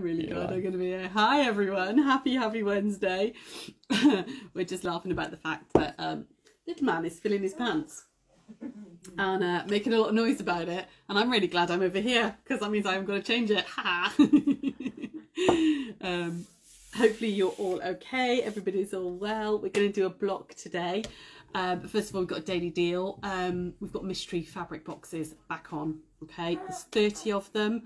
really Yeah. glad I'm going to be here. Hi everyone, happy happy Wednesday. We're just laughing about the fact that um, little man is filling his pants and uh, making a lot of noise about it, and I'm really glad I'm over here because that means I haven't got to change it. Ha! um, hopefully you're all okay. Everybody's all well. We're going to do a block today. Um, but first of all, we've got a daily deal. Um, we've got mystery fabric boxes back on. Okay, there's 30 of them.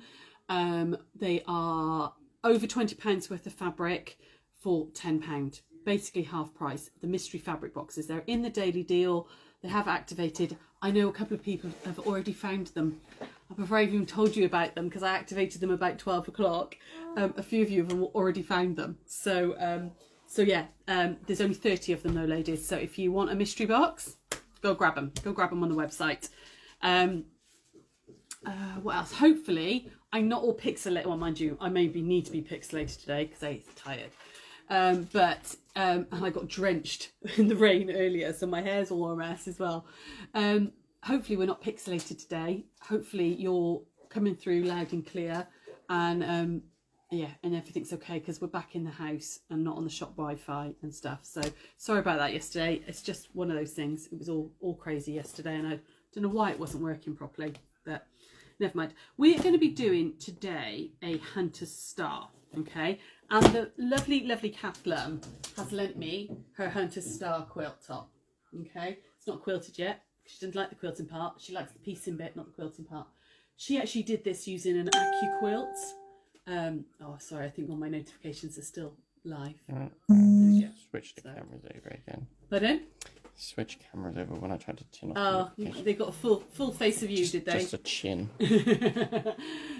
Um, they are over £20 worth of fabric for £10. Basically half price. The mystery fabric boxes. They're in the daily deal. They have activated. I know a couple of people have already found them. I'm afraid I've even told you about them because I activated them about 12 o'clock. Um, a few of you have already found them. So, um, so yeah, um, there's only 30 of them though, ladies. So if you want a mystery box, go grab them. Go grab them on the website. Um, uh, what else? Hopefully, I'm not all pixelated. Well, mind you, I maybe need to be pixelated today because I'm tired. Um, but um, and I got drenched in the rain earlier, so my hair's all a mess as well. Um, hopefully, we're not pixelated today. Hopefully, you're coming through loud and clear, and um, yeah, and everything's okay because we're back in the house and not on the shop Wi-Fi and stuff. So sorry about that yesterday. It's just one of those things. It was all all crazy yesterday, and I don't know why it wasn't working properly, never mind. We're going to be doing today a hunter's star, okay? And the lovely, lovely Kathleen has lent me her hunter's star quilt top, okay? It's not quilted yet. She doesn't like the quilting part. She likes the piecing bit, not the quilting part. She actually did this using an AccuQuilt. Um, oh, sorry, I think all my notifications are still live. Uh, There we go. switch the So- cameras over again. Pardon? Switch cameras over when I tried to turn off. Oh, they got a full full face of you, just, did they? Just a chin.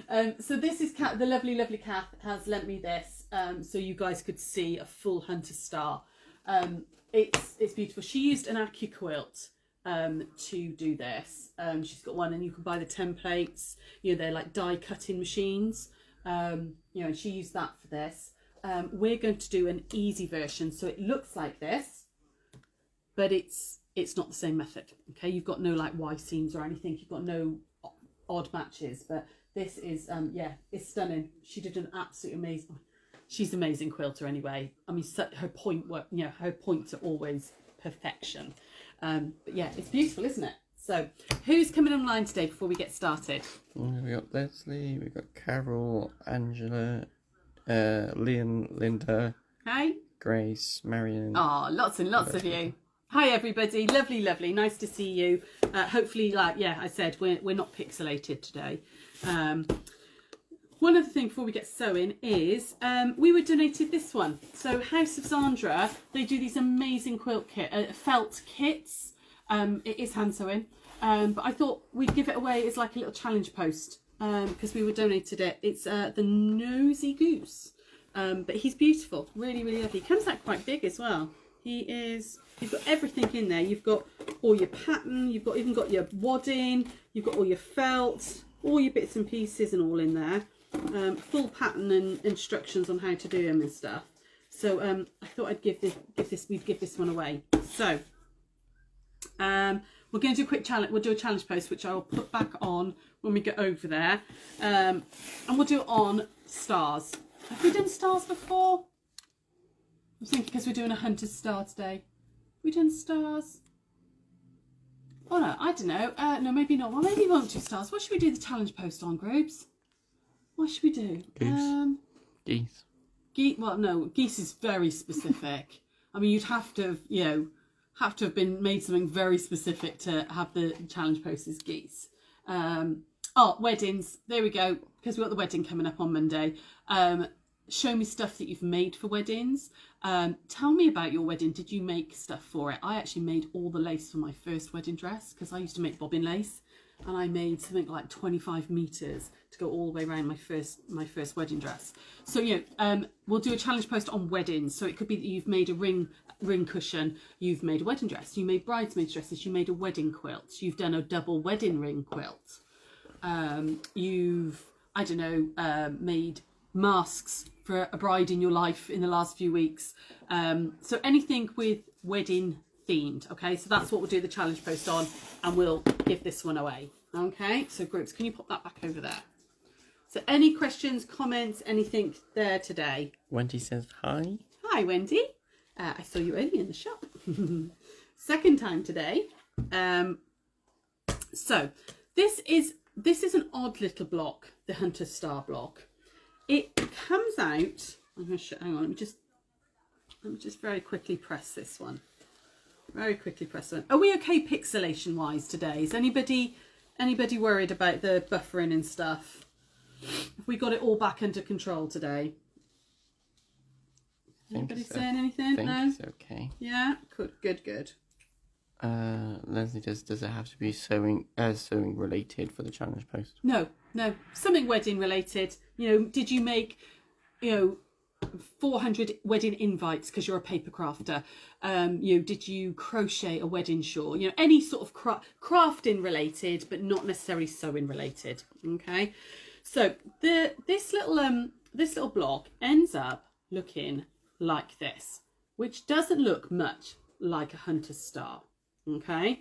um, so this is Kat, the lovely, lovely Kath has lent me this, um, so you guys could see a full hunter star. Um, it's it's beautiful. She used an AccuQuilt um, to do this. Um, she's got one, and you can buy the templates. You know, they're like die cutting machines. Um, you know, and she used that for this. Um, we're going to do an easy version, so it looks like this, but it's it's not the same method. Okay, you've got no like Y seams or anything. You've got no odd matches, but this is um yeah, it's stunning. She did an absolute amazing. She's an amazing quilter anyway. I mean, so, her point work, you know, her points are always perfection. Um, but yeah, it's beautiful, isn't it? So, who's coming online today before we get started? We got Leslie, we got Carol, Angela, uh, Leon, Linda, Hey. Grace, Marion. Oh, lots and lots of you. Hi everybody, lovely, lovely, nice to see you. Uh, hopefully, like yeah, I said we're we're not pixelated today. Um, one other thing before we get sewing is um, we were donated this one. So House of Zandra, they do these amazing quilt kit, uh, felt kits. Um, it is hand sewing, um, but I thought we'd give it away as like a little challenge post because we were donated it. It's uh, the Nosy Goose, um, but he's beautiful, really, really lovely. He comes out quite big as well. He is. You've got everything in there. You've got all your pattern. You've got even got your wadding. You've got all your felt, all your bits and pieces, and all in there. Um, full pattern and instructions on how to do them and stuff. So um, I thought I'd give this, give this, we'd give this one away. So um, we're going to do a quick challenge. We'll do a challenge post, which I will put back on when we get over there, um, and we'll do it on stars. Have we done stars before? I'm thinking because we're doing a hunter's star today. We done stars? Oh no, I don't know. Uh, no, maybe not. Well, maybe we won't do stars. What should we do the challenge post on, groups? What should we do? Goose. Um, Geese. Ge- well, no, geese is very specific. I mean, you'd have to have, you know, have to have been made something very specific to have the challenge post as geese. Um, oh, weddings. There we go. Because we've got the wedding coming up on Monday. Um, show me stuff that you've made for weddings. Um, tell me about your wedding. Did you make stuff for it? I actually made all the lace for my first wedding dress because I used to make bobbin lace, and I made something like 25 meters to go all the way around my first my first wedding dress. So you know, um, we'll do a challenge post on weddings. So it could be that you've made a ring ring cushion, you've made a wedding dress, you made bridesmaids dresses, you made a wedding quilt, you've done a double wedding ring quilt um, you've I don't know uh, made masks for a bride in your life in the last few weeks. Um, so anything with wedding themed. Okay, so that's what we'll do the challenge post on, and we'll give this one away. Okay, so groups, can you pop that back over there? So any questions, comments, anything there today? Wendy says hi. Hi, Wendy. Uh, I saw you early in the shop. Second time today. Um, so this is this is an odd little block, the Hunter Star block. It comes out. I'm going to show. Hang on. Let me just let me just very quickly press this one. Very quickly press one. Are we okay pixelation wise today? Is anybody anybody worried about the buffering and stuff? Have we got it all back under control today? Anybody so. saying anything? No. it's okay. Yeah. Good. Good. Good. Uh, Leslie does. Does it have to be sewing? Uh, sewing related for the challenge post? No, no, something wedding related. You know, did you make, you know, 400 wedding invites because you're a paper crafter? Um, you know, did you crochet a wedding shawl? You know, any sort of cra- crafting related, but not necessarily sewing related. Okay, so the this little um this little block ends up looking like this, which doesn't look much like a hunter's star. Okay,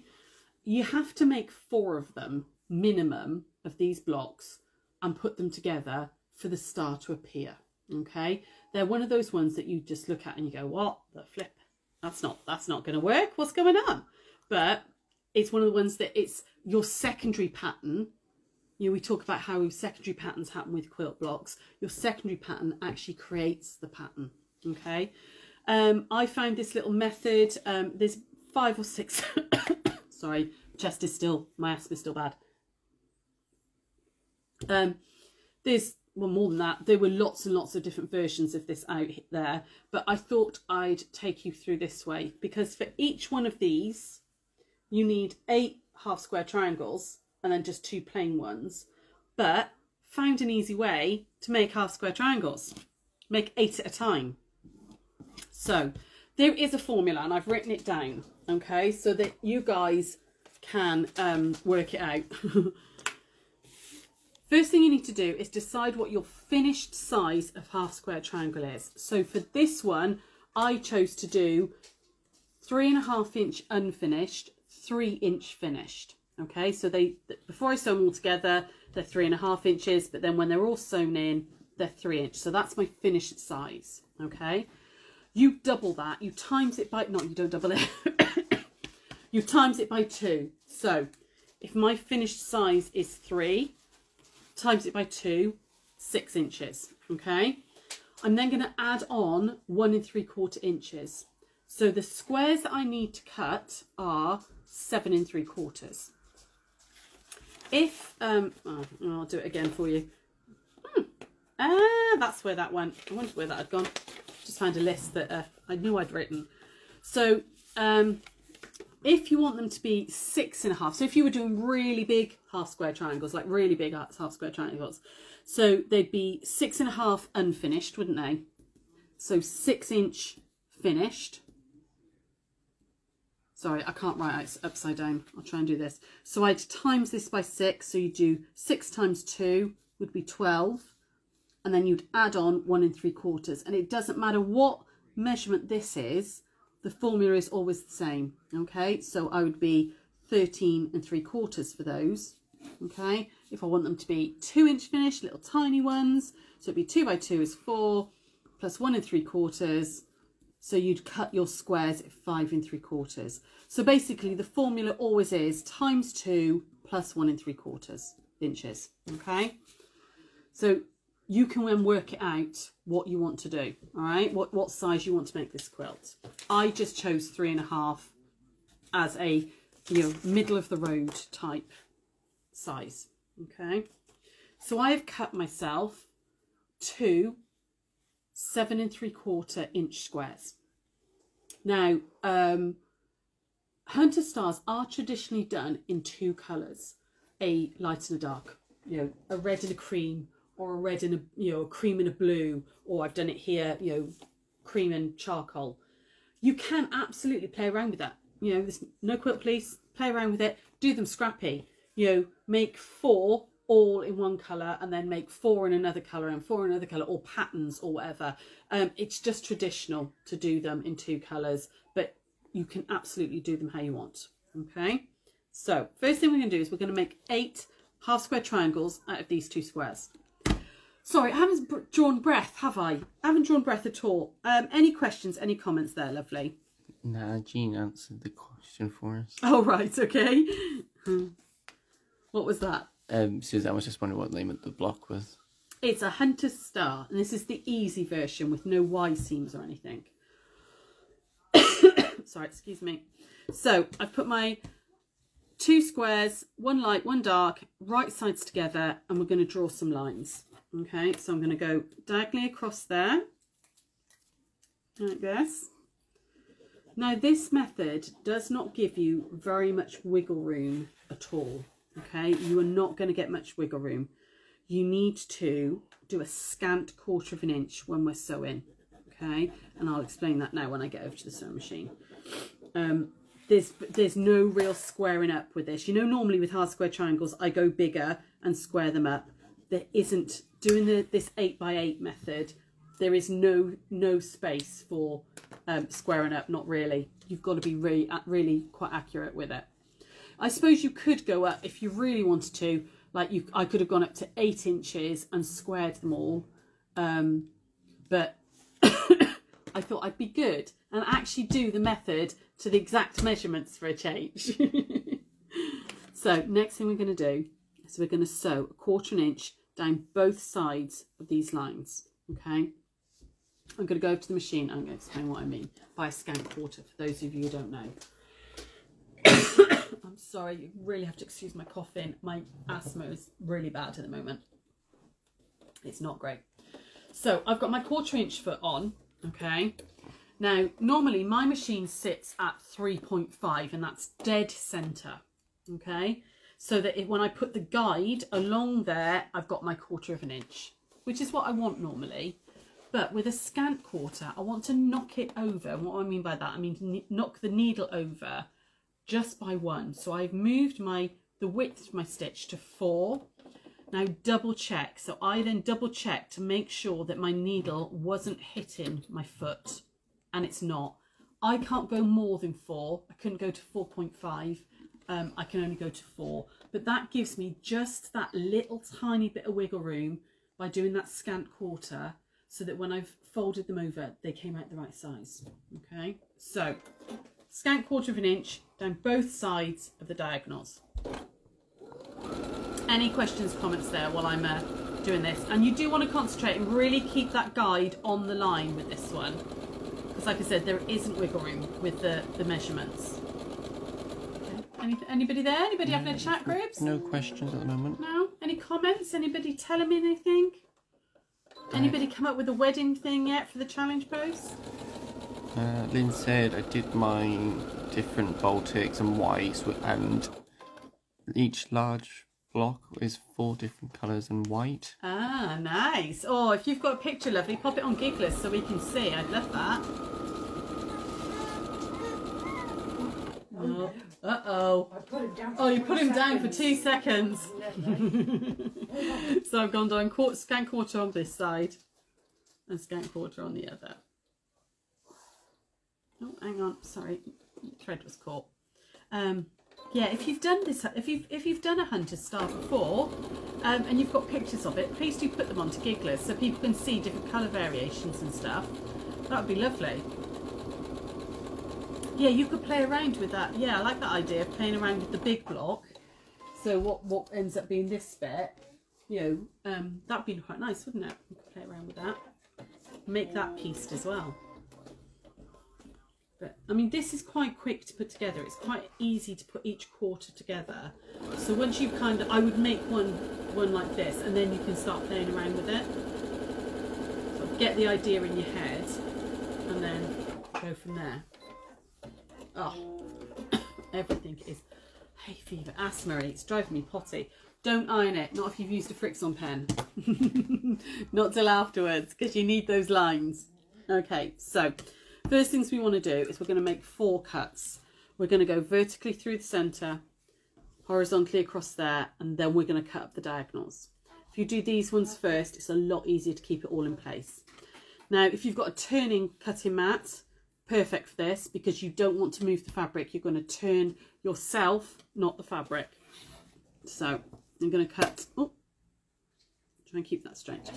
you have to make four of them minimum of these blocks and put them together for the star to appear okay? They're one of those ones that you just look at and you go what the flip? That's not that's not going to work. What's going on? But it's one of the ones that it's your secondary pattern. You know we talk about how secondary patterns happen with quilt blocks. Your secondary pattern actually creates the pattern okay? Um i found this little method um there's five or six sorry chest is still my asthma is still bad um there's well more than that there were lots and lots of different versions of this out there but i thought i'd take you through this way because for each one of these you need eight half square triangles and then just two plain ones but found an easy way to make half square triangles make eight at a time so there is a formula and I've written it down, okay, so that you guys can um, work it out. First thing you need to do is decide what your finished size of half square triangle is. So for this one, I chose to do three and a half inch unfinished, three inch finished. Okay, so they before I sew them all together, they're three and a half inches, but then when they're all sewn in, they're three inch. So that's my finished size. Okay you double that you times it by not you don't double it you times it by two so if my finished size is three times it by two six inches okay? I'm then going to add on one and three quarter inches. So the squares that i need to cut are seven and three quarters. If um oh, i'll do it again for you. Hmm. ah that's where that went. I wonder where that had gone. Just found a list that uh, I knew I'd written. So um, if you want them to be six and a half, so if you were doing really big half square triangles, like really big half square triangles, so they'd be six and a half unfinished, wouldn't they? So six inch finished. Sorry, I can't write it upside down. I'll try and do this. So I'd times this by six. So you do six times two would be 12 and then you'd add on one and three quarters and it doesn't matter what measurement this is the formula is always the same okay? So I would be 13 and three quarters for those okay? If I want them to be two inch finish little tiny ones so it'd be two by two is four plus one and three quarters. So you'd cut your squares at five and three quarters. So basically the formula always is times two plus one and three quarters inches okay? So you can then work it out what you want to do all right? What what size you want to make this quilt. I just chose three and a half as a you know middle of the road type size okay? So i have cut myself two seven and three quarter inch squares. Now um hunter stars are traditionally done in two colors a light and a dark you know a red and a cream or a red and a you know a cream and a blue or I've done it here you know cream and charcoal. You can absolutely play around with that. You know there's no quilt please play around with it do them scrappy. You know make four all in one color and then make four in another color and four in another color or patterns or whatever. Um, it's just traditional to do them in two colors but you can absolutely do them how you want okay? So first thing we're going to do is we're going to make eight half square triangles out of these two squares Sorry, I haven't drawn breath, have I? I haven't drawn breath at all. Um, any questions, any comments there, lovely? Nah, Jean answered the question for us. Oh, right, okay. Hmm. what was that? Um, Suzanne was just wondering what the name of the block was. It's a Hunter's Star, and this is the easy version with no Y seams or anything. Sorry, excuse me. So I've put my two squares, one light, one dark, right sides together, and we're going to draw some lines. Okay, so I'm going to go diagonally across there, like this. Now this method does not give you very much wiggle room at all. Okay, you are not going to get much wiggle room. You need to do a scant quarter of an inch when we're sewing. Okay, and I'll explain that now when I get over to the sewing machine. Um, there's there's no real squaring up with this. You know, normally with half square triangles, I go bigger and square them up. There isn't doing the this eight by eight method. There is no no space for um, squaring up. Not really. You've got to be really really quite accurate with it. I suppose you could go up if you really wanted to. Like you, I could have gone up to eight inches and squared them all, um, but I thought I'd be good and actually do the method to the exact measurements for a change. so next thing we're going to do is we're going to sew a quarter an inch down both sides of these lines. Okay. I'm going to go to the machine. I'm going to explain what I mean by a scant quarter for those of you who don't know. I'm sorry, you really have to excuse my coughing. My asthma is really bad at the moment. It's not great. So I've got my quarter inch foot on okay now normally my machine sits at 3.5 and that's dead center okay so that when I put the guide along there I've got my quarter of an inch which is what I want normally but with a scant quarter I want to knock it over and what I mean by that I mean knock the needle over just by one so I've moved my the width of my stitch to four now double check. So I then double check to make sure that my needle wasn't hitting my foot and it's not. I can't go more than four. I couldn't go to 4.5. Um, I can only go to four. But that gives me just that little tiny bit of wiggle room by doing that scant quarter so that when I've folded them over, they came out the right size. Okay, so scant quarter of an inch down both sides of the diagonals any questions, comments there while I'm uh, doing this. And you do want to concentrate and really keep that guide on the line with this one. Because like I said, there isn't wiggle room with the, the measurements. Any, anybody there? Anybody having a chat groups? No questions at the moment. No? Any comments? Anybody telling me anything? Anybody come up with a wedding thing yet for the challenge post? Uh, Lynn said I did my different batiks and whites and each large block is four different colours and white. Ah, nice. Oh, if you've got a picture, lovely, pop it on Gigglers so we can see. I'd love that. Oh, uh-oh. Oh, you put him down for two seconds. so I've gone down quarter, scant quarter on this side and scant quarter on the other. Oh, hang on. Sorry. Thread was caught. Um, yeah, if you've done this, if you've if you've done a hunter star before, um, and you've got pictures of it, please do put them onto Gigglers so people can see different colour variations and stuff. That would be lovely. Yeah, you could play around with that. Yeah, I like that idea of playing around with the big block. So what what ends up being this bit, you know, um, that'd be quite nice, wouldn't it? You could play around with that. Make that pieced as well. But I mean, this is quite quick to put together. It's quite easy to put each quarter together. So once you've kind of, I would make one, one like this, and then you can start playing around with it. So get the idea in your head, and then go from there. Oh, everything is hay fever, asthma, it's driving me potty. Don't iron it, not if you've used a Frixion pen. not till afterwards, because you need those lines. Okay, so First things we want to do is we're going to make four cuts. We're going to go vertically through the centre, horizontally across there, and then we're going to cut up the diagonals. If you do these ones first, it's a lot easier to keep it all in place. Now, if you've got a turning cutting mat, perfect for this because you don't want to move the fabric. You're going to turn yourself, not the fabric. So I'm going to cut oh, Try and keep that straight.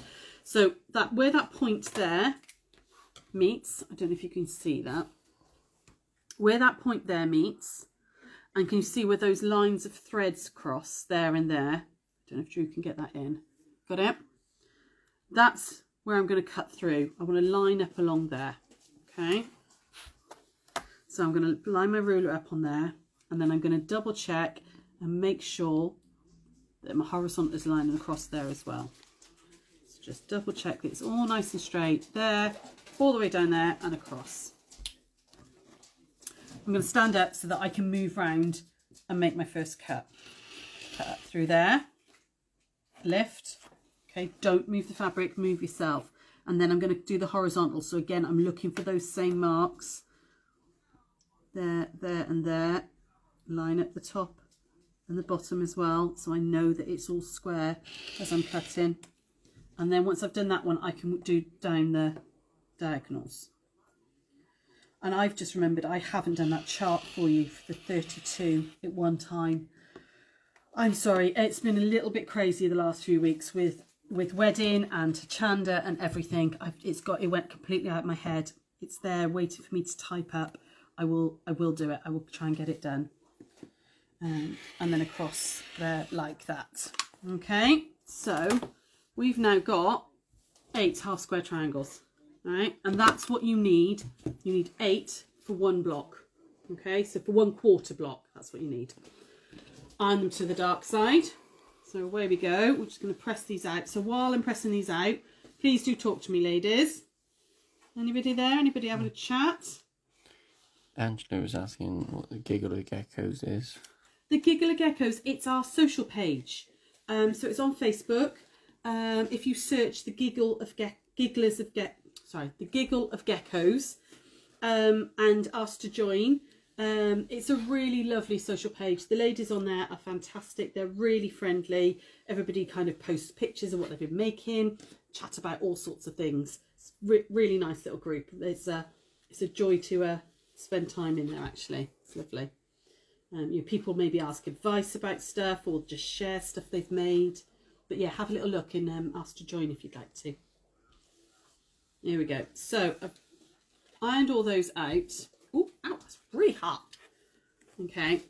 So that where that point there meets, I don't know if you can see that, where that point there meets, and can you see where those lines of threads cross there and there? I don't know if Drew can get that in. Got it? That's where I'm going to cut through. I want to line up along there. Okay. So I'm going to line my ruler up on there and then I'm going to double check and make sure that my horizontal is lining across there as well. So just double check that it's all nice and straight there, all the way down there and across. I'm going to stand up so that I can move round and make my first cut. Cut up through there, lift, okay, don't move the fabric, move yourself. And then I'm going to do the horizontal. So again, I'm looking for those same marks there, there and there. Line up the top and the bottom as well. So I know that it's all square as I'm cutting. And then once I've done that one, I can do down the diagonals. And I've just remembered I haven't done that chart for you for the 32 at one time. I'm sorry, it's been a little bit crazy the last few weeks with with wedding and Chanda and everything. I've, it's got it went completely out of my head. It's there waiting for me to type up. I will I will do it. I will try and get it done. Um, and then across there like that. Okay, so we've now got eight half square triangles. All right, and that's what you need. You need eight for one block. Okay, so for one quarter block, that's what you need. Iron them to the dark side. So away we go. We're just going to press these out. So while I'm pressing these out, please do talk to me, ladies. Anybody there? Anybody having a chat? Angela was asking what the Giggle of Geckos is. The Giggle of Geckos, it's our social page. Um, so it's on Facebook. Um, if you search the Giggle of Ge Gigglers of Ge sorry, the Giggle of Geckos, um, and ask to join. Um, it's a really lovely social page. The ladies on there are fantastic. They're really friendly. Everybody kind of posts pictures of what they've been making, chat about all sorts of things. It's re really nice little group. It's a, it's a joy to uh, spend time in there actually. It's lovely. Um, you know, people maybe ask advice about stuff or just share stuff they've made. But yeah, have a little look and um, ask to join if you'd like to. Here we go. So I've ironed all those out. Oh, ow, that's really hot. Okay,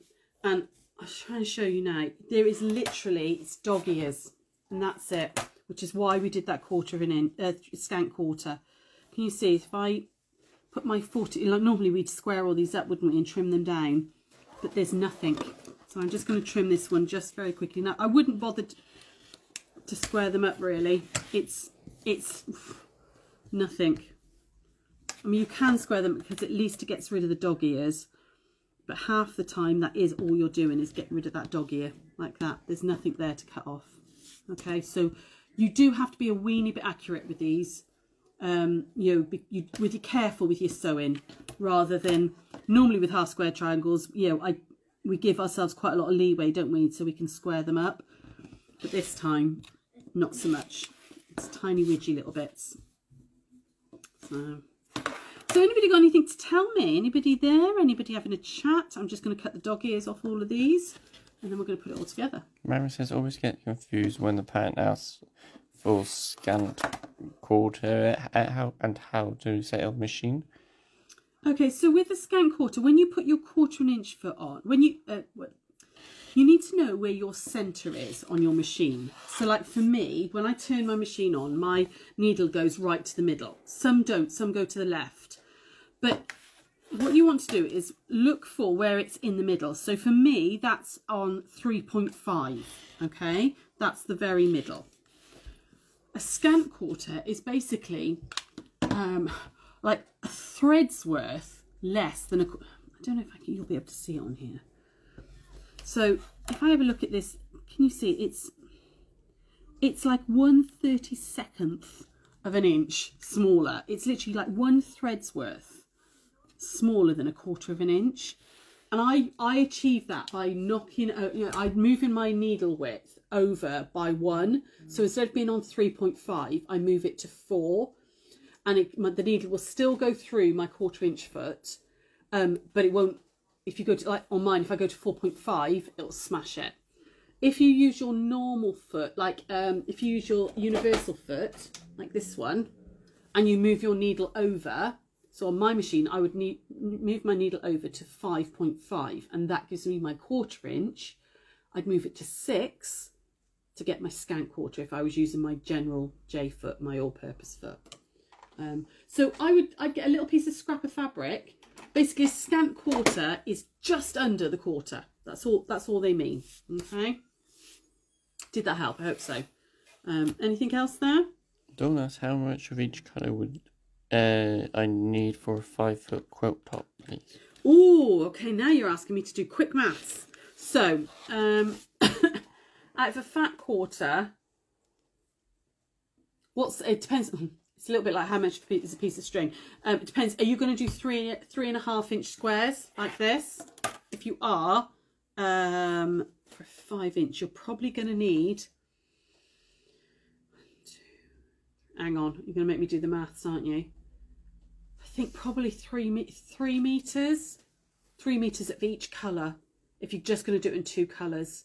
and I'll trying to show you now. There is literally, it's dog ears, and that's it, which is why we did that quarter of an inch, uh, scant quarter. Can you see, if I put my 40, like normally we'd square all these up, wouldn't we, and trim them down, but there's nothing. So I'm just going to trim this one just very quickly. Now, I wouldn't bother to square them up, really. It's, it's nothing. I mean, you can square them because at least it gets rid of the dog ears. But half the time, that is all you're doing is getting rid of that dog ear like that. There's nothing there to cut off. Okay, so you do have to be a weeny bit accurate with these. Um, you know, be, you, you careful with your sewing rather than normally with half square triangles, you know, I we give ourselves quite a lot of leeway, don't we, so we can square them up. But this time, not so much. It's tiny widgy little bits. So so anybody got anything to tell me? Anybody there? Anybody having a chat? I'm just going to cut the dog ears off all of these and then we're going to put it all together. Mary says always get confused when the pattern asks for scant quarter uh, how and how to set up machine. Okay, so with the scant quarter, when you put your quarter an inch foot on, when you uh, you need to know where your centre is on your machine. So like for me, when I turn my machine on, my needle goes right to the middle. Some don't, some go to the left. But what you want to do is look for where it's in the middle. So for me, that's on 3.5, okay? That's the very middle. A scant quarter is basically um, like a thread's worth less than a... I don't know if can, you'll be able to see it on here. So if I have a look at this, can you see it's it's like one thirty secondth of an inch smaller. It's literally like one thread's worth smaller than a quarter of an inch. And I, I achieved that by knocking, you know, I'm moving my needle width over by one. So instead of being on 3.5, I move it to four. And it, my, the needle will still go through my quarter inch foot, um, but it won't, if you go to, like on mine, if I go to 4.5, it'll smash it. if you use your normal foot, like um, if you use your universal foot, like this one, and you move your needle over, so on my machine, I would need move my needle over to 5.5, and that gives me my quarter inch. I'd move it to six to get my scant quarter if I was using my general J foot, my all-purpose foot. Um, so I would I'd get a little piece of scrap of fabric. Basically, a scant quarter is just under the quarter. That's all. That's all they mean. Okay. Did that help? I hope so. Um, anything else there? Don't ask how much of each colour would uh, I need for a five foot quilt top, please. Oh, okay. Now you're asking me to do quick maths. So, um, out of a fat quarter, what's it depends. It's a little bit like how much is a piece of string. Um, it depends. Are you going to do three three and a half inch squares like this? If you are, um, for five inch, you're probably going to need. Hang on, you're going to make me do the maths, aren't you? I think probably three three meters, three meters of each colour. If you're just going to do it in two colours,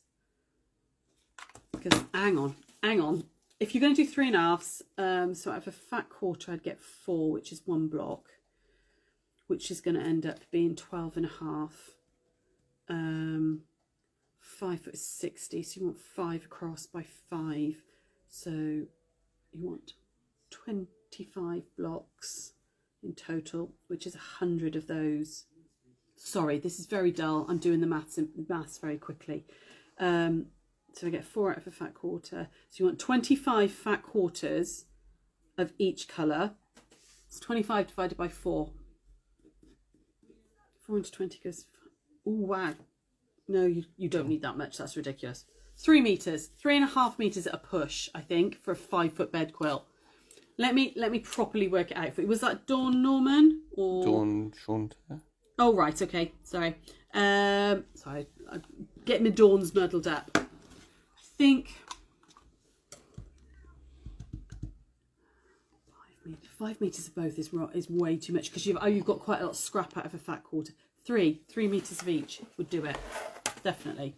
because hang on, hang on, if you're going to do three and a um, so out of a fat quarter, I'd get four, which is one block, which is going to end up being 12 and a half. Um, five foot 60, so you want five across by five. So you want 25 blocks in total, which is a hundred of those. Sorry, this is very dull. I'm doing the maths, maths very quickly. Um, so I get four out of a fat quarter. So you want 25 fat quarters of each colour. It's 25 divided by 4. 4 into 20 goes... Oh, wow. No, you, you don't need that much. That's ridiculous. Three metres. Three and a half metres at a push, I think, for a five-foot bed quilt. Let me let me properly work it out for you. Was that Dawn Norman? or Dawn Shaunter? Oh, right. Okay. Sorry. Um, sorry. I'm getting the Dawns muddled up think five meters, of both is is way too much because you've oh you've got quite a lot of scrap out of a fat quarter. Three, three meters of each would do it, definitely.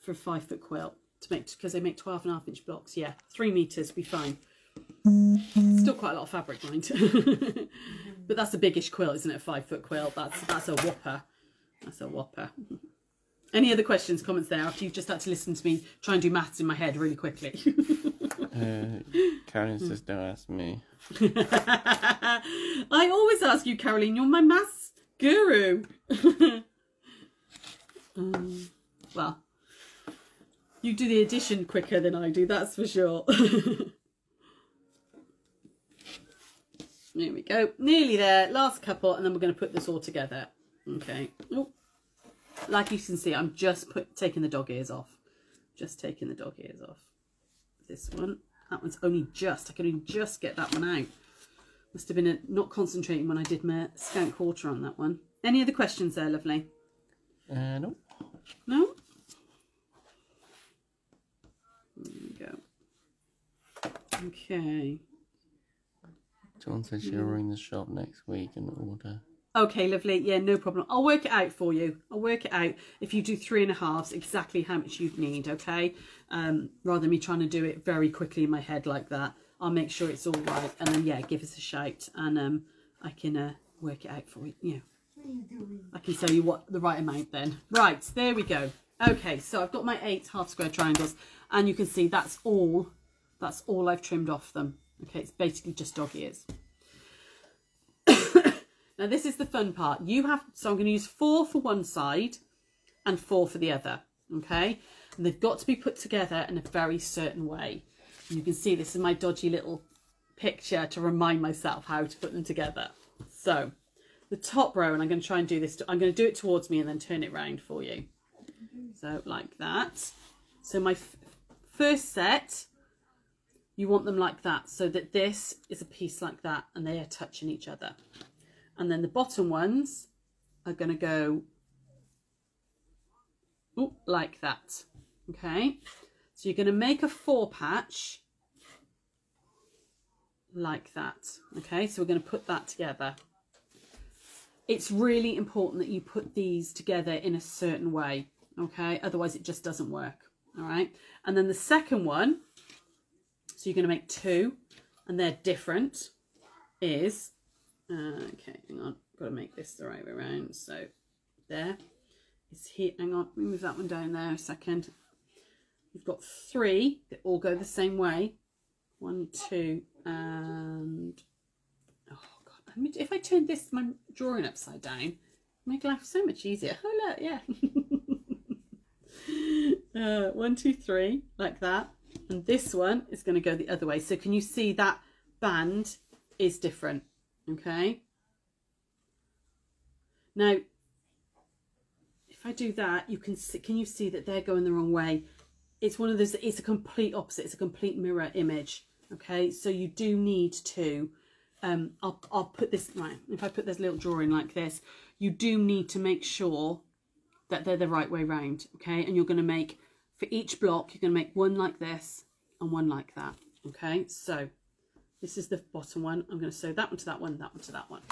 For a five foot quilt to make because they make 12 and a half inch blocks. Yeah, three meters would be fine. Still quite a lot of fabric, mind. but that's a biggish quilt, isn't it? A five foot quilt. That's that's a whopper. That's a whopper. Any other questions, comments there after you've just had to listen to me try and do maths in my head really quickly? uh, Karen says, don't ask me. I always ask you, Caroline. You're my maths guru. um, well, you do the addition quicker than I do, that's for sure. there we go. Nearly there. Last couple, and then we're going to put this all together. Okay. Oh like you can see, I'm just put taking the dog ears off. Just taking the dog ears off. This one. That one's only just, I can only just get that one out. Must have been a, not concentrating when I did my scant quarter on that one. Any other questions there, lovely? Uh, no. No? There we go. Okay. John said she'll ring the shop next week and order Okay, lovely. Yeah, no problem. I'll work it out for you. I'll work it out if you do three and a halves, exactly how much you'd need, okay? Um, rather than me trying to do it very quickly in my head like that. I'll make sure it's all right. And then, yeah, give us a shout and um, I can uh, work it out for you. Yeah. I can tell you what the right amount then. Right, there we go. Okay, so I've got my eight half square triangles and you can see that's all, that's all I've trimmed off them. Okay, it's basically just dog ears. Now this is the fun part. You have, so I'm going to use four for one side and four for the other, okay? And they've got to be put together in a very certain way. You can see this is my dodgy little picture to remind myself how to put them together. So the top row, and I'm going to try and do this, I'm going to do it towards me and then turn it round for you. So like that. So my first set, you want them like that so that this is a piece like that and they are touching each other and then the bottom ones are going to go ooh, like that okay? So you're going to make a four patch like that okay? So we're going to put that together. It's really important that you put these together in a certain way Okay, otherwise it just doesn't work. All right, and then the second one, so you're going to make two, and they're different, is, okay, hang on, got to make this the right way around. So there is here, hang on, move that one down there a second. We've got three that all go the same way. One, two, and oh god! If I turn this my drawing upside down, make life so much easier. Oh look, yeah. uh, one, two, three, like that, and this one is going to go the other way. So can you see that band is different? Okay. Now, if I do that, you can see, can you see that they're going the wrong way? it's one of those it's a complete opposite it's a complete mirror image okay so you do need to um i'll, I'll put this right if i put this little drawing like this you do need to make sure that they're the right way round okay and you're going to make for each block you're going to make one like this and one like that okay so this is the bottom one i'm going to sew that one to that one that one to that one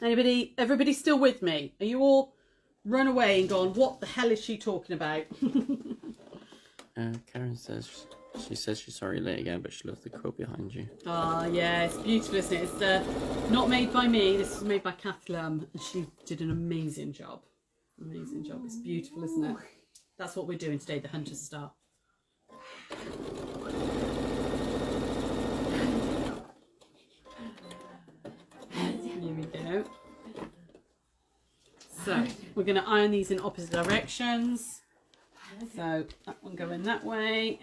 anybody everybody still with me are you all run away and gone, what the hell is she talking about? uh, Karen says she says she's sorry late again, but she loves the quilt behind you. Ah, oh, yeah, it's beautiful, isn't it? It's uh, not made by me. This is made by Kath Lum, and she did an amazing job. Amazing job. It's beautiful, isn't it? That's what we're doing today, the Hunter's Star. Here we go. So we're going to iron these in opposite directions. So that one going that way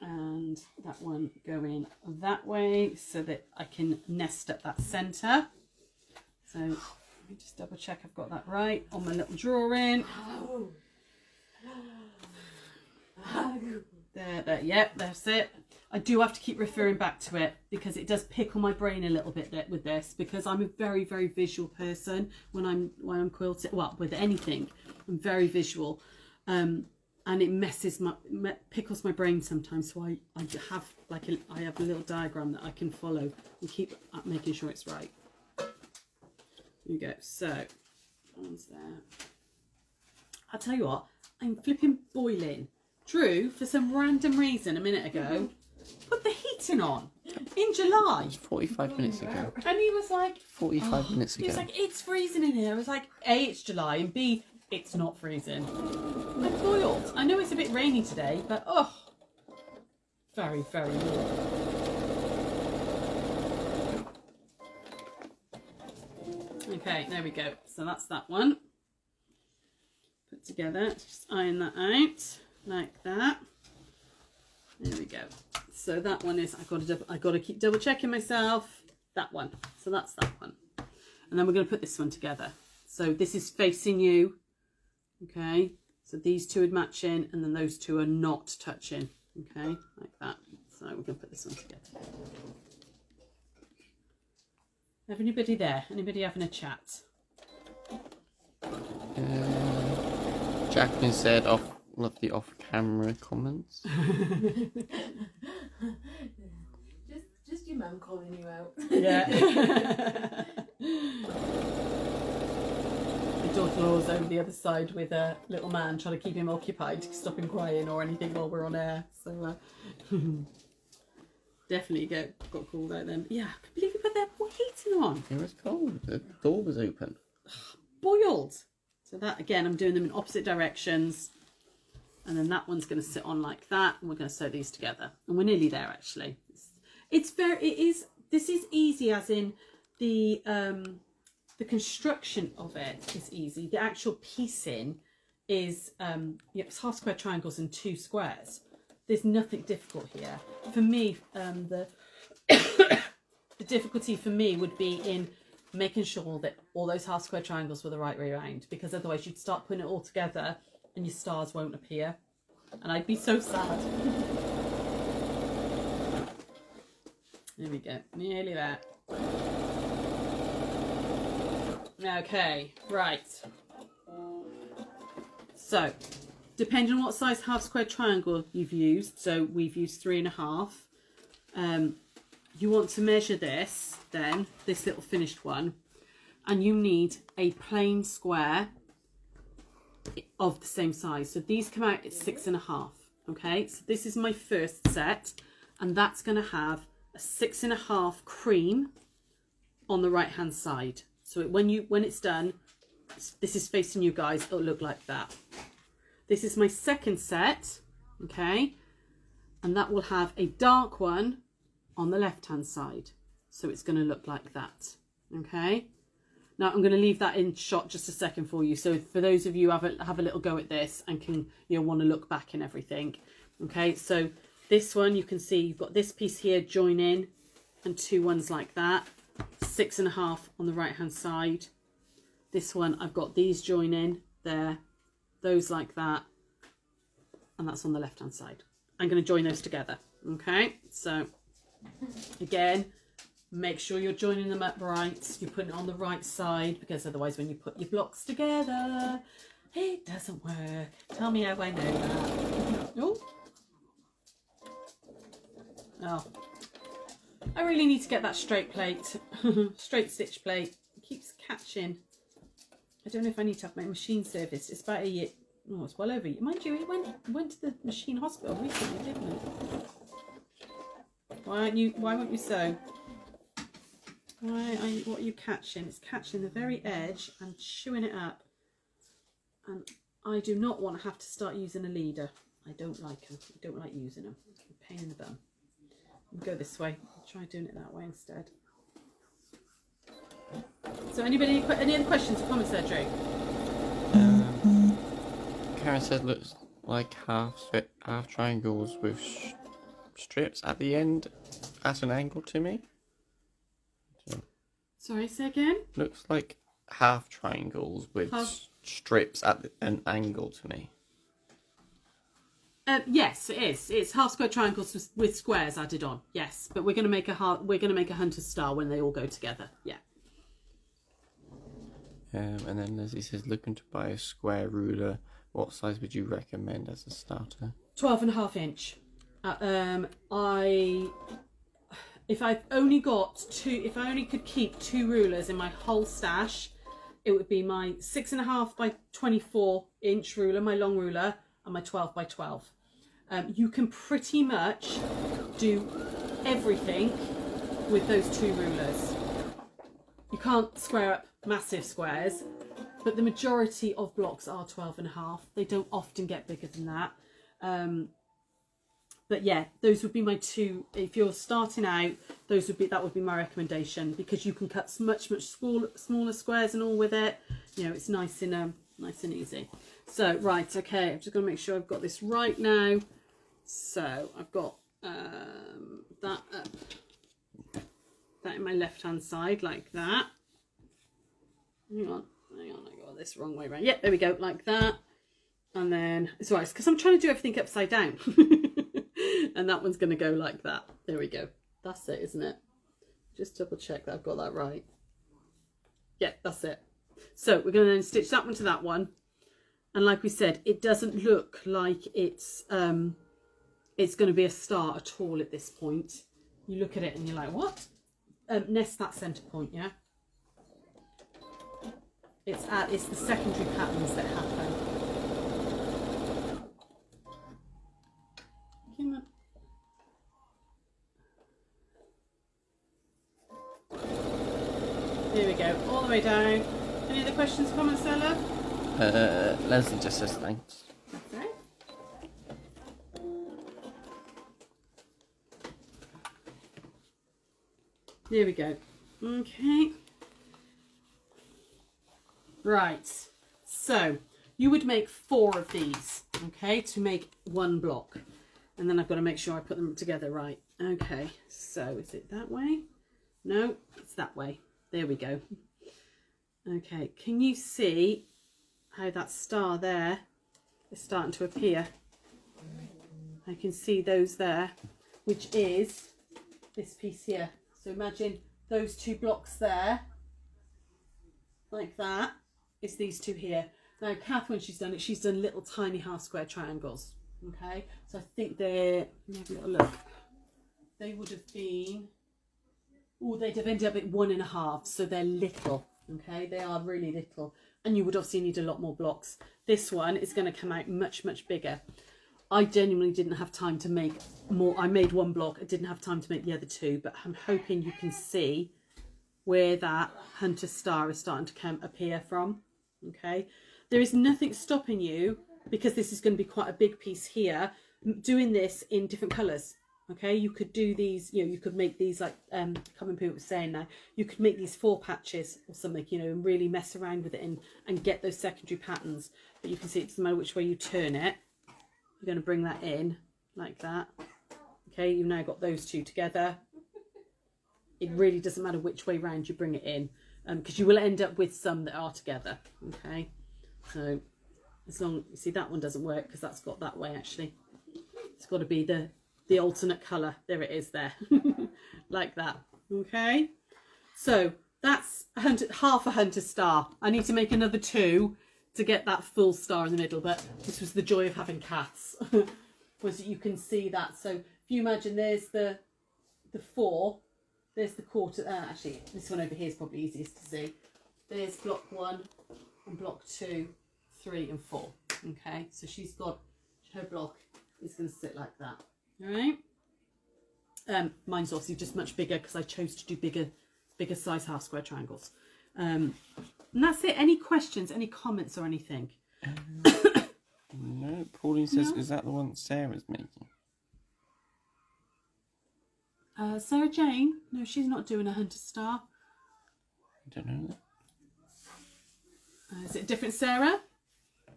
and that one going that way so that I can nest at that centre. So let me just double check I've got that right on my little drawing. There, there, yep, that's it. I do have to keep referring back to it because it does pickle my brain a little bit with this because I'm a very very visual person when I'm when I'm quilting well with anything I'm very visual. Um, and it messes my pickles my brain sometimes so I, I have like a, I have a little diagram that I can follow and keep making sure it's right. There you go. So one's there. I'll tell you what I'm flipping boiling. Drew for some random reason a minute ago put the heating on in July. 45 minutes ago. And he was like, 45 oh, minutes ago. He was like, it's freezing in here. I was like, A, it's July, and B, it's not freezing. I'm boiled. I know it's a bit rainy today, but oh, very, very warm. Okay, there we go. So that's that one. Put together, just iron that out like that. There we go. So that one is, I've got to, I've got to keep double checking myself. That one. So that's that one. And then we're going to put this one together. So this is facing you. Okay. So these two would match in and then those two are not touching. Okay. Like that. So we're going to put this one together. Have anybody there? Anybody having a chat? Uh, Jacqueline said off Love the off-camera comments. just, just your mum calling you out. Yeah. My daughter-in-law's over the other side with a little man trying to keep him occupied, to stop him crying or anything while we're on air. So uh, definitely get got called out then. Yeah, I can believe you put that heating on. It was cold. The door was open. Boiled. So that again, I'm doing them in opposite directions and then that one's going to sit on like that and we're going to sew these together. And we're nearly there actually. It's, it's very it is this is easy as in the um the construction of it is easy. The actual piecing is um yeah, it's half square triangles and two squares. There's nothing difficult here. For me um the the difficulty for me would be in making sure that all those half square triangles were the right way around because otherwise you'd start putting it all together and your stars won't appear. And I'd be so sad. there we go, nearly there. Okay, right. So, depending on what size half square triangle you've used, so we've used three and a half, um, you want to measure this then, this little finished one, and you need a plain square of the same size. So these come out at six and a half. Okay, so this is my first set, and that's going to have a six and a half cream on the right hand side. So it, when you when it's done, this is facing you guys, it'll look like that. This is my second set, okay, and that will have a dark one on the left hand side. So it's going to look like that, okay. Now I'm going to leave that in shot just a second for you. So for those of you have a, have a little go at this and can you want to look back and everything. Okay, so this one you can see you've got this piece here join in and two ones like that. Six and a half on the right hand side. This one I've got these join in there, those like that, and that's on the left hand side. I'm going to join those together. Okay, so again, make sure you're joining them up right. You're putting it on the right side because otherwise when you put your blocks together it doesn't work. Tell me how I know that. Oh oh. I really need to get that straight plate. Straight stitch plate. It keeps catching. I don't know if I need to have my machine serviced. It's about a year oh it's well over mind you it went went to the machine hospital recently didn't it? Why aren't you why won't you sew why are you, what are you catching? It's catching the very edge and chewing it up. And I do not want to have to start using a leader. I don't like them. I don't like using them. pain in the bum. I'll go this way. I'll try doing it that way instead. So anybody, any other questions or comments there, Drake? Um, Karen said looks like half half triangles with strips at the end at an angle to me. Sorry, say again? Looks like half triangles with Half- strips at an angle to me. Uh, yes, it is. It's half square triangles with, squares added on. Yes, but we're going to make a heart. We're going to make a hunter star when they all go together. Yeah. Um, and then Leslie says, looking to buy a square ruler. What size would you recommend as a starter? 12 and a half inch. Uh, um, I if I've only got two, if I only could keep two rulers in my whole stash, it would be my six and a half by 24 inch ruler, my long ruler, and my 12 by 12. Um, you can pretty much do everything with those two rulers. You can't square up massive squares, but the majority of blocks are 12 and a half. They don't often get bigger than that. Um, but yeah those would be my two if you're starting out those would be that would be my recommendation because you can cut much much smaller smaller squares and all with it. You know it's nice and um nice and easy. So right okay i'm just gonna make sure i've got this right now. So i've got um that up that in my left hand side like that. Hang on hang on i got this wrong way around. Yeah there we go like that. And then it's right because i'm trying to do everything upside down and that one's going to go like that. There we go. That's it, isn't it? Just double check that I've got that right. Yeah, that's it. So we're going to then stitch that one to that one. And like we said, it doesn't look like it's um, it's going to be a star at all at this point. You look at it and you're like, what? Um, nest that centre point, yeah? It's at, it's the secondary patterns that happen. Here we go, all the way down. Any other questions, comments there, love? Uh, Leslie just says thanks. Okay. There we go. Okay. Right. So, you would make four of these, okay, to make one block. And then I've got to make sure I put them together right. Okay, so is it that way? No, it's that way. There we go. Okay, can you see how that star there is starting to appear? I can see those there, which is this piece here. So imagine those two blocks there, like that, is these two here. Now, Kath, when she's done it, she's done little tiny half square triangles. Okay, so I think they're, let me have a little look. They would have been They'd have ended up at one and a half, so they're little. Okay, they are really little. and you would obviously need a lot more blocks. This one is going to come out much, much bigger. I genuinely didn't have time to make more. I made one block. I didn't have time to make the other two, but I'm hoping you can see where that hunter star is starting to come appear from. Okay, there is nothing stopping you because this is going to be quite a big piece here. Doing this in different colours. Okay, you could do these. You know, you could make these like um, Common Poo was saying now. You could make these four patches or something. You know, and really mess around with it and and get those secondary patterns. But you can see it doesn't matter which way you turn it you're going to bring that in like that. Okay, you've now got those two together. It really doesn't matter which way round you bring it in because um, you will end up with some that are together. Okay, so as long you see that one doesn't work because that's got that way actually. It's got to be the the alternate colour. There it is there, like that. Okay, so that's a hunter, half a hunter star. I need to make another two to get that full star in the middle. But this was the joy of having Kath's, was that you can see that. So if you imagine there's the the four, there's the quarter. Uh, actually, this one over here is probably easiest to see. There's block one and block two, three and four. Okay, so she's got her block is going to sit like that. All right. Um, mine's obviously just much bigger because I chose to do bigger, bigger size half square triangles. Um, and that's it. Any questions, any comments or anything? no. Pauline says, no? is that the one Sarah's making? Uh, Sarah Jane? No, she's not doing a Hunter Star. I don't know that. Uh, is it a different Sarah?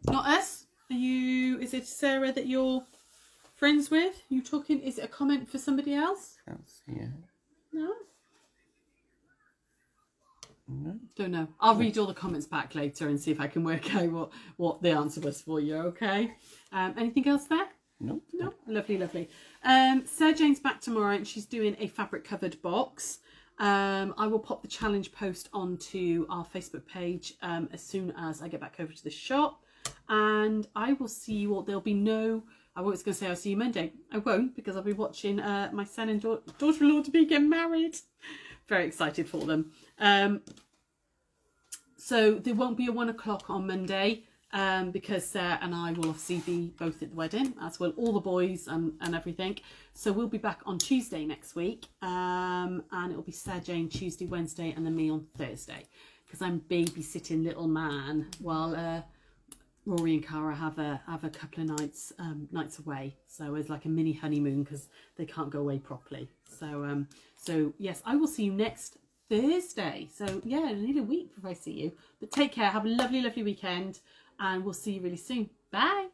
Not us? Are you, is it Sarah that you're friends with? You talking, is it a comment for somebody else? Can't see it. No? No. Don't know. I'll read all the comments back later and see if I can work out what, what the answer was for you, okay? Um, anything else there? No. No. Lovely, lovely. Um, Sarah Jane's back tomorrow and she's doing a fabric covered box. Um, I will pop the challenge post onto our Facebook page um, as soon as I get back over to the shop. And I will see you all. There'll be no, I was going to say I'll see you Monday. I won't because I'll be watching uh, my son and daughter-in-law to be getting married. Very excited for them. Um, so there won't be a one o'clock on Monday um, because Sarah and I will obviously be both at the wedding, as will all the boys and, and everything. So we'll be back on Tuesday next week, um, and it'll be Sarah Jane Tuesday, Wednesday, and then me on Thursday because I'm babysitting little man while uh, Rory and Cara have a have a couple of nights um, nights away. So it's like a mini honeymoon because they can't go away properly. So um, so yes, I will see you next Thursday. So yeah, need a week before I see you. But take care. Have a lovely, lovely weekend. And we'll see you really soon. Bye.